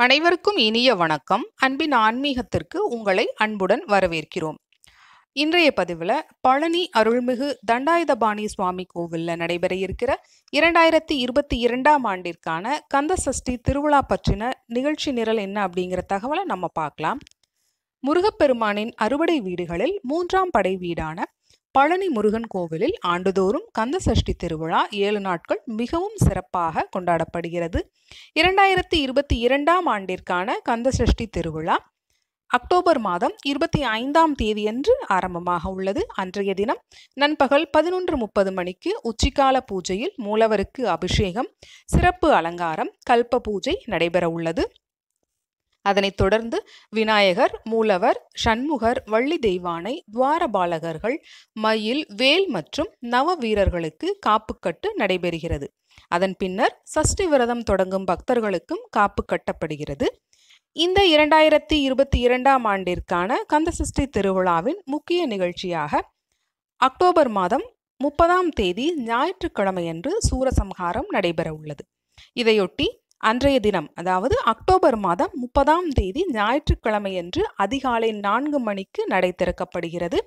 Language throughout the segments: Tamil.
அனைவருக்கும் இனிய வணக்கம். அன்பின் ஆன்மீகத்திற்கு உங்களை அன்புடன் வரவேற்கிறோம். இன்றைய பதிவில் பழனி அருள்மிகு தண்டாயுதபாணி சுவாமி கோவிலில் நடைபெற இருக்கிற இரண்டாயிரத்தி இருபத்தி இரண்டாம் ஆண்டிற்கான கந்த சஷ்டி திருவிழா பற்றின நிகழ்ச்சி நிரல் என்ன அப்படிங்கிற தகவலை நம்ம பார்க்கலாம். முருகப்பெருமானின் அறுபடை வீடுகளில் மூன்றாம் படை வீடான பழனி முருகன் கோவிலில் ஆண்டுதோறும் கந்த சஷ்டி திருவிழா ஏழு நாட்கள் மிகவும் சிறப்பாக கொண்டாடப்படுகிறது. இரண்டாயிரத்தி இருபத்தி இரண்டாம் ஆண்டிற்கான கந்த சஷ்டி திருவிழா அக்டோபர் மாதம் இருபத்தி ஐந்தாம் தேதியன்று ஆரம்பமாக உள்ளது. அன்றைய தினம் நண்பகல் பதினொன்று முப்பது மணிக்கு உச்சிக்கால பூஜையில் மூலவருக்கு அபிஷேகம் சிறப்பு அலங்காரம் கல்ப பூஜை நடைபெற உள்ளது அதனைத் தொடர்ந்து விநாயகர் மூலவர் சண்முகர் வள்ளி தெய்வானை துவாரபாலகர்கள் மயில் வேல் மற்றும் நவ வீரர்களுக்கு காப்புக்கட்டு நடைபெறுகிறது. அதன் பின்னர் சஷ்டி விரதம் தொடங்கும் பக்தர்களுக்கும் காப்பு கட்டப்படுகிறது. இந்த இரண்டாயிரத்தி இருபத்தி இரண்டாம் ஆண்டிற்கான கந்தசஷ்டி திருவிழாவின் முக்கிய நிகழ்ச்சியாக அக்டோபர் மாதம் முப்பதாம் தேதி ஞாயிற்றுக்கிழமையன்று சூரசம்ஹாரம் நடைபெற உள்ளது இதையொட்டி அன்றைய தினம் அதாவது அக்டோபர் மாதம் முப்பதாம் தேதி ஞாயிற்றுக்கிழமையன்று அதிகாலை நான்கு மணிக்கு நடை திறக்கப்படுகிறது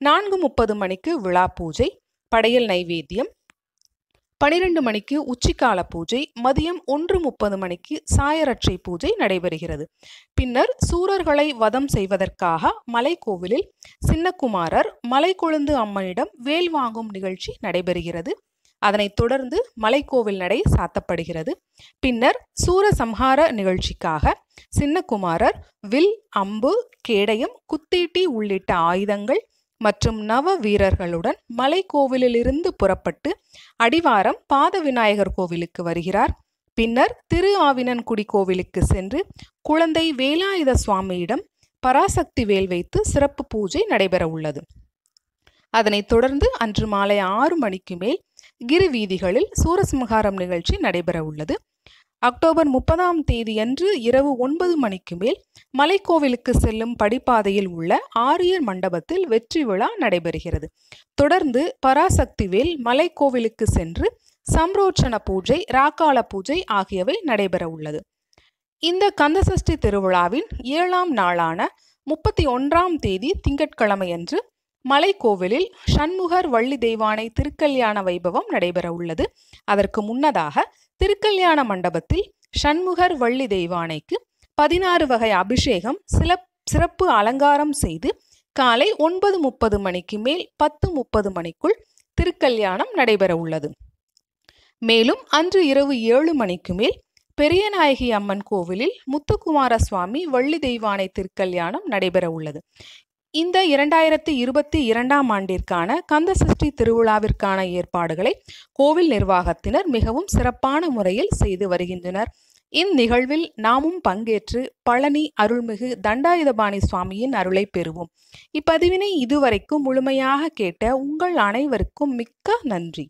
நான்கு முப்பது மணிக்கு விழா பூஜை படையல் நைவேத்தியம் பனிரெண்டு மணிக்கு உச்சிக்கால பூஜை மதியம் ஒன்று முப்பது மணிக்கு சாயரட்சை பூஜை நடைபெறுகிறது. பின்னர் சூரர்களை வதம் செய்வதற்காக மலைக்கோவிலில் சின்னக்குமாரர் மலைக்கொழுந்து அம்மனிடம் வேல் வாங்கும் நிகழ்ச்சி நடைபெறுகிறது. அதனைத் தொடர்ந்து மலைக்கோவில் நடை சாத்தப்படுகிறது. பின்னர் சூரசம்ஹார நிகழ்ச்சிக்காக சின்னக்குமாரர் வில் அம்பு கேடயம் குத்தீட்டி உள்ளிட்ட ஆயுதங்கள் மற்றும் நவ வீரர்களுடன் மலைக்கோவிலிலிருந்து புறப்பட்டு அடிவாரம் பாத விநாயகர் கோவிலுக்கு வருகிறார். பின்னர் திரு ஆவினன்குடி கோவிலுக்கு சென்று குழந்தை வேலாயுத சுவாமியிடம் பராசக்தி வேல் வைத்து சிறப்பு பூஜை நடைபெற உள்ளது அதனைத் தொடர்ந்து அன்று மாலை ஆறு மணிக்கு மேல் கிரி வீதிகளில் சூரசம்ஹாரம் நிகழ்ச்சி நடைபெற உள்ளது. அக்டோபர் முப்பதாம் தேதியன்று இரவு ஒன்பது மணிக்கு மேல் மலைக்கோவிலுக்கு செல்லும் படிப்பாதையில் உள்ள ஆரியர் மண்டபத்தில் வெற்றி விழா நடைபெறுகிறது. தொடர்ந்து பராசக்திவேல் மலைக்கோவிலுக்கு சென்று சம்ரோச்சன பூஜை ராக்கால பூஜை ஆகியவை நடைபெற உள்ளது. இந்த கந்தசஷ்டி திருவிழாவின் ஏழாம் நாளான முப்பத்தி ஒன்றாம் தேதி திங்கட்கிழமையன்று மலைக்கோவிலில் சண்முகர் வள்ளி தெய்வானை திருக்கல்யாண வைபவம் நடைபெற உள்ளது. அதற்கு முன்னதாக திருக்கல்யாண மண்டபத்தில் சண்முகர் வள்ளி தெய்வானைக்கு பதினாறு வகை அபிஷேகம் சில சிறப்பு அலங்காரம் செய்து காலை ஒன்பது முப்பது மணிக்கு மேல் பத்து முப்பது மணிக்குள் திருக்கல்யாணம் நடைபெற உள்ளது. மேலும் அன்று இரவு ஏழு மணிக்கு மேல் பெரியநாயகி அம்மன் கோவிலில் முத்துக்குமார சுவாமி வள்ளி தெய்வானை திருக்கல்யாணம் நடைபெற உள்ளது. இந்த இரண்டாயிரத்தி இருபத்தி இரண்டாம் ஆண்டிற்கான கந்தசஷ்டி திருவிழாவிற்கான ஏற்பாடுகளை கோவில் நிர்வாகத்தினர் மிகவும் சிறப்பான முறையில் செய்து வருகின்றனர். இந்நிகழ்வில் நாமும் பங்கேற்று பழனி அருள்மிகு தண்டாயுதபாணி சுவாமியின் அருளை பெறுவோம். இப்பதிவினை இதுவரைக்கும் முழுமையாக கேட்ட உங்கள் அனைவருக்கும் மிக்க நன்றி.